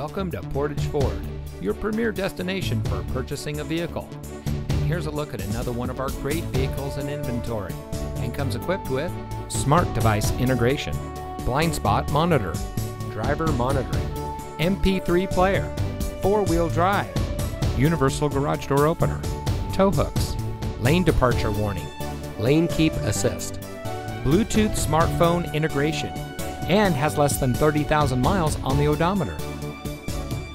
Welcome to Portage Ford, your premier destination for purchasing a vehicle. And here's a look at another one of our great vehicles in inventory and comes equipped with smart device integration, blind spot monitor, driver monitoring, MP3 player, four-wheel drive, universal garage door opener, tow hooks, lane departure warning, lane keep assist, Bluetooth smartphone integration, and has less than 30,000 miles on the odometer.